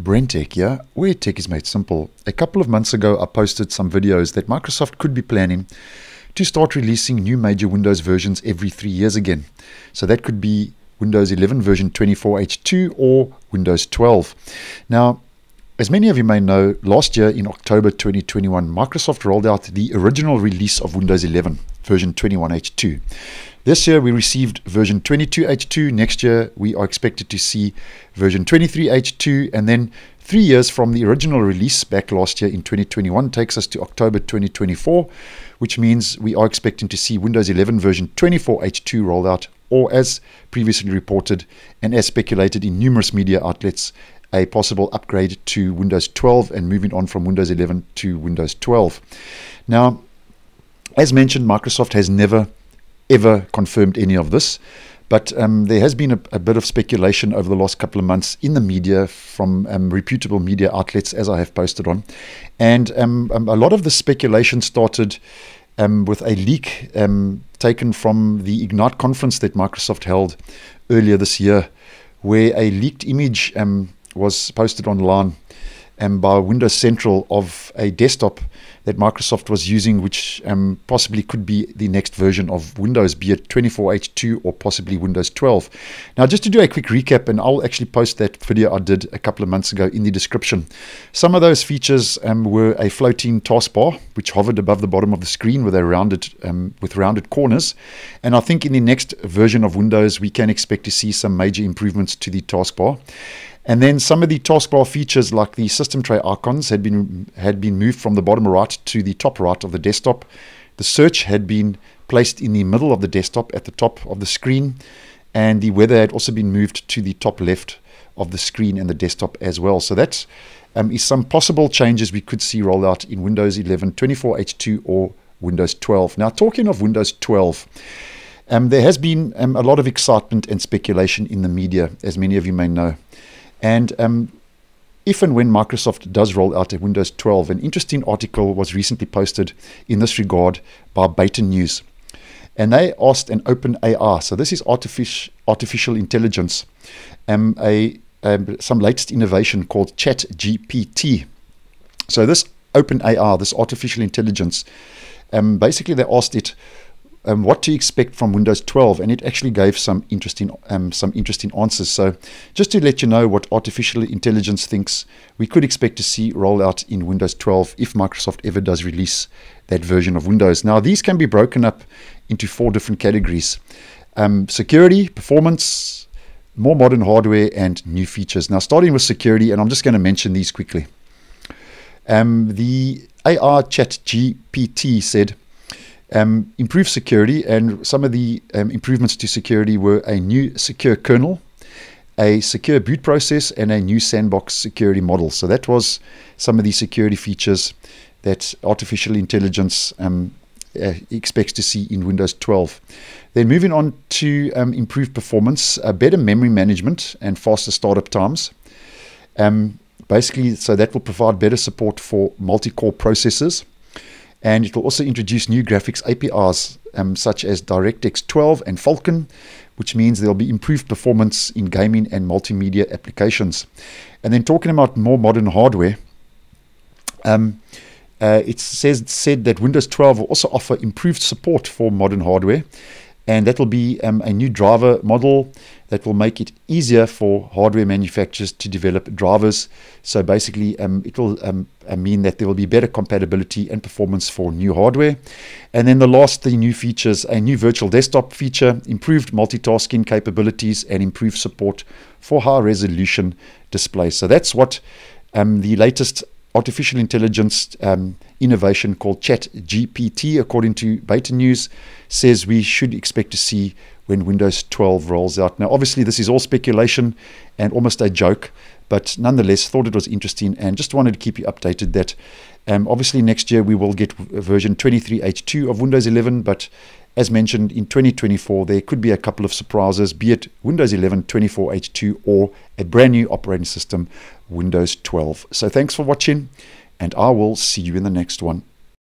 Brentech here, where tech is made simple. A couple of months ago, I posted some videos that Microsoft could be planning to start releasing new major Windows versions every three years again. So that could be Windows 11 version 24H2 or Windows 12. Now, as many of you may know, last year in October 2021, Microsoft rolled out the original release of Windows 11 version 21H2. This year we received version 22H2. Next year we are expected to see version 23H2. And then three years from the original release back last year in 2021 takes us to October 2024, which means we are expecting to see Windows 11 version 24H2 rolled out, or as previously reported and as speculated in numerous media outlets, a possible upgrade to Windows 12 and moving on from Windows 11 to Windows 12. Now, as mentioned, Microsoft has never ever confirmed any of this. But um, there has been a, a, bit of speculation over the last couple of months in the media from um, reputable media outlets, as I have posted on. And um, um a lot of the speculation started um, with a leak um, taken from the Ignite conference that Microsoft held earlier this year, where a leaked image was posted online um, by Windows Central of a desktop that Microsoft was using, which um, possibly could be the next version of Windows, be it 24H2 or possibly Windows 12. Now, just to do a quick recap, and I'll actually post that video I did a couple of months ago in the description. Some of those features um, were a floating taskbar, which hovered above the bottom of the screen with a rounded um, with rounded corners. And I think in the next version of Windows, we can expect to see some major improvements to the taskbar. And then some of the taskbar features like the system tray icons had been had been moved from the bottom right to the top right of the desktop. The search had been placed in the middle of the desktop at the top of the screen, and the weather had also been moved to the top left of the screen and the desktop as well. So that um, is some possible changes we could see roll out in Windows 11, 24H2 or Windows 12. Now, talking of Windows 12, um, there has been um, a lot of excitement and speculation in the media, as many of you may know. And um, if and when Microsoft does roll out a Windows 12, an interesting article was recently posted in this regard by Beta News. And they asked an open AI, so this is artificial, artificial intelligence, um, a, um, some latest innovation called ChatGPT. So this open AI, this artificial intelligence, um, basically they asked it um, what to expect from Windows 12, and it actually gave some interesting um, some interesting answers. So, just to let you know what artificial intelligence thinks, we could expect to see roll out in Windows 12 if Microsoft ever does release that version of Windows. Now, these can be broken up into four different categories: um, security, performance, more modern hardware, and new features. Now, starting with security, and I'm just going to mention these quickly. Um, the AI Chat GPT said um, improve security, and some of the um, improvements to security were a new secure kernel, a secure boot process, and a new sandbox security model. So that was some of the security features that artificial intelligence um, uh, expects to see in Windows 12. Then moving on to um, improved performance, uh, better memory management, and faster startup times. Um, basically, so that will provide better support for multi-core processors and it will also introduce new graphics APIs um, such as DirectX 12 and Vulkan, which means there'll be improved performance in gaming and multimedia applications. And then talking about more modern hardware, um, uh, it says said that Windows 12 will also offer improved support for modern hardware, and that will be um, a new driver model that will make it easier for hardware manufacturers to develop drivers. So basically, um, it will um, uh, mean that there will be better compatibility and performance for new hardware. And then the last three new features a new virtual desktop feature, improved multitasking capabilities, and improved support for high resolution displays. So that's what um, the latest artificial intelligence um, innovation called ChatGPT, according to Beta News, says we should expect to see when Windows 12 rolls out. Now, obviously, this is all speculation and almost a joke, but nonetheless, thought it was interesting and just wanted to keep you updated that um, obviously next year we will get version 23H2 of Windows 11, but as mentioned in 2024, there could be a couple of surprises, be it Windows 11 24H2 or a brand new operating system, Windows 12. So thanks for watching, and I will see you in the next one.